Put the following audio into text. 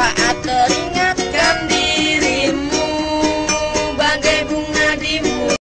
I